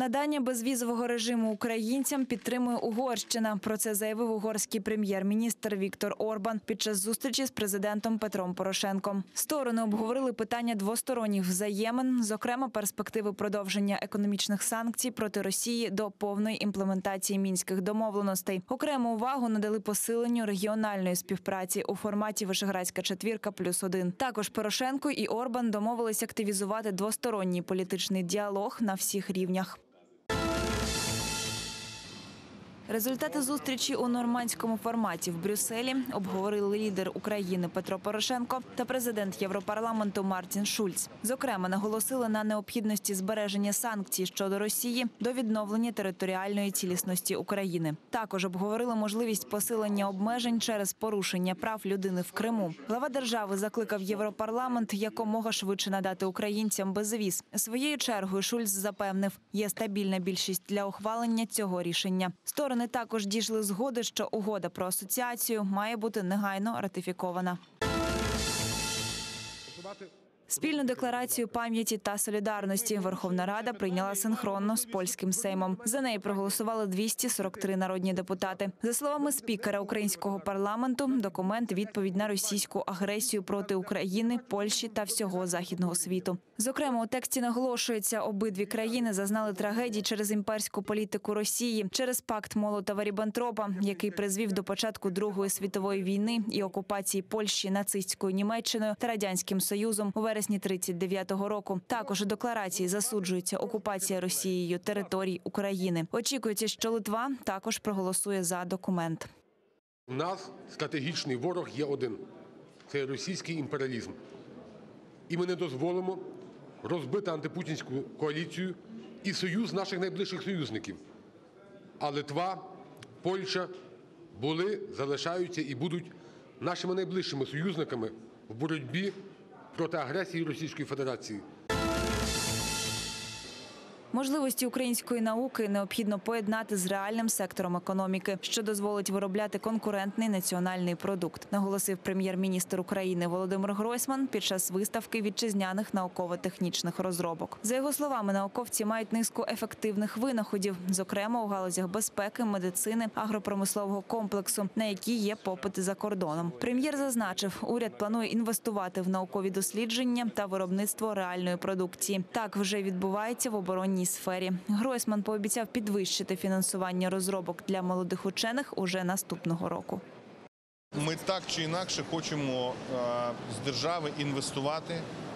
Надання безвізового режиму українцям підтримує Угорщина. Про це заявив угорський прем'єр-міністр Віктор Орбан під час зустрічі з президентом Петром Порошенком. Сторони обговорили питання двосторонніх взаємин, зокрема перспективи продовження економічних санкцій проти Росії до повної імплементації мінських домовленостей. Окрему увагу надали посиленню регіональної співпраці у форматі Вишеградська четвірка плюс один. Також Порошенко і Орбан домовились активізувати двосторонній політичний діалог на всіх рівнях. Результати зустрічі у нормандському форматі в Брюсселі обговорили лідер України Петро Порошенко та президент Європарламенту Мартін Шульц. Зокрема, наголосили на необхідності збереження санкцій щодо Росії до відновлення територіальної цілісності України. Також обговорили можливість посилення обмежень через порушення прав людини в Криму. Глава держави закликав Європарламент якомога швидше надати українцям безвіз. Своєю чергою Шульц запевнив, є стабільна більшість для ухвалення цього рішення. Сторони також дійшли згоди, що угода про асоціацію має бути негайно ратифікована. Спільну декларацію пам'яті та солідарності Верховна Рада прийняла синхронно з польським сеймом. За неї проголосували 243 народні депутати. За словами спікера українського парламенту, документ відповідь на російську агресію проти України, Польщі та всього західного світу. Зокрема, у тексті наголошується, обидві країни зазнали трагедій через імперську політику Росії, через пакт Молотова Ріббентропа, який призвів до початку Другої світової війни і окупації Польщі нацистською Німеччиною та радянським Союзом у вересні 39-го року. Також у декларації засуджується окупація Росією територій України. Очікується, що Литва також проголосує за документ. У нас стратегічний ворог є один це російський імперіалізм. І ми не дозволимо розбити антипутінську коаліцію і союз наших найближчих союзників. А Литва, Польща були, залишаються і будуть нашими найближчими союзниками в боротьбі проти агресії Російської Федерації. Можливості української науки необхідно поєднати з реальним сектором економіки, що дозволить виробляти конкурентний національний продукт, наголосив прем'єр-міністр України Володимир Гройсман під час виставки вітчизняних науково-технічних розробок. За його словами, науковці мають низку ефективних винаходів, зокрема у галузях безпеки, медицини, агропромислового комплексу, на які є попит за кордоном. Прем'єр зазначив, уряд планує інвестувати в наукові дослідження та виробництво реальної продукції. Так вже відбувається в оборонній сфері. Гройсман пообіцяв підвищити фінансування розробок для молодих учених уже наступного року. Ми так чи інакше хочемо е, з держави інвестувати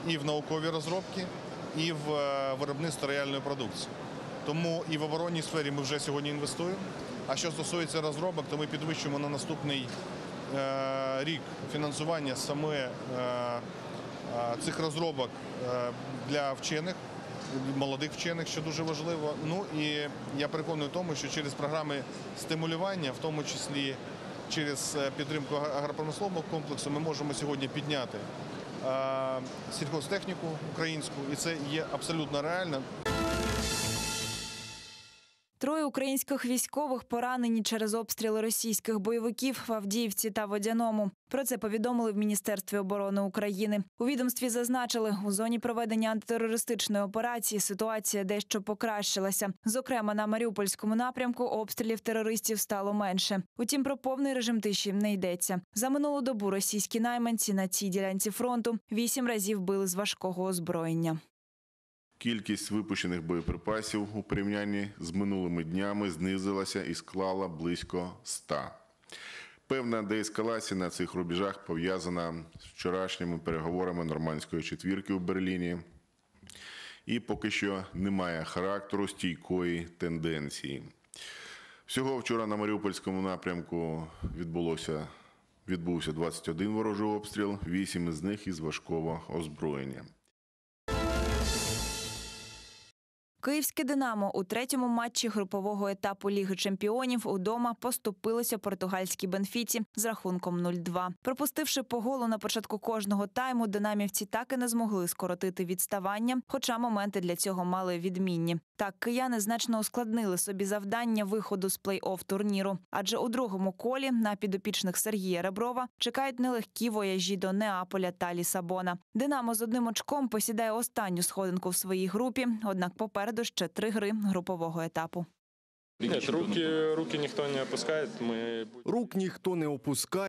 і в наукові розробки, і в е, виробництво реальної продукції. Тому і в оборонній сфері ми вже сьогодні інвестуємо. А що стосується розробок, то ми підвищуємо на наступний е, рік фінансування саме цих розробок для вчених, молодих вчених, що дуже важливо. Ну і я переконаний в тому, що через програми стимулювання, в тому числі через е, підтримку агропромислового комплексу, ми можемо сьогодні підняти е, сільхозтехніку українську, і це є абсолютно реально. Троє українських військових поранені через обстріли російських бойовиків в Авдіївці та Водяному. Про це повідомили в Міністерстві оборони України. У відомстві зазначили, у зоні проведення антитерористичної операції ситуація дещо покращилася. Зокрема, на Маріупольському напрямку обстрілів терористів стало менше. Утім, про повний режим тиші не йдеться. За минулу добу російські найманці на цій ділянці фронту вісім разів били з важкого озброєння. Кількість випущених боєприпасів у порівнянні з минулими днями знизилася і склала близько 100. Певна деескалація на цих рубежах пов'язана з вчорашніми переговорами нормандської четвірки у Берліні. І поки що немає характеру стійкої тенденції. Всього вчора на Маріупольському напрямку відбулося, відбувся 21 ворожий обстріл, 8 із них із важкого озброєння. Київське Динамо у третьому матчі групового етапу Ліги Чемпіонів удома поступилося португальській Бенфіці з рахунком 0-2. Пропустивши по голу на початку кожного тайму, динамівці так і не змогли скоротити відставання, хоча моменти для цього мали відмінні. Так, кияни значно ускладнили собі завдання виходу з плей-офф турніру, адже у другому колі на підопічних Сергія Реброва чекають нелегкі вояжі до Неаполя та Лісабона. Динамо з одним очком посідає останню сходинку в своїй групі, однак попереду попереду ще три гри групового етапу. Руки, руки ніхто не опускає. Ми Рук ніхто не опускає.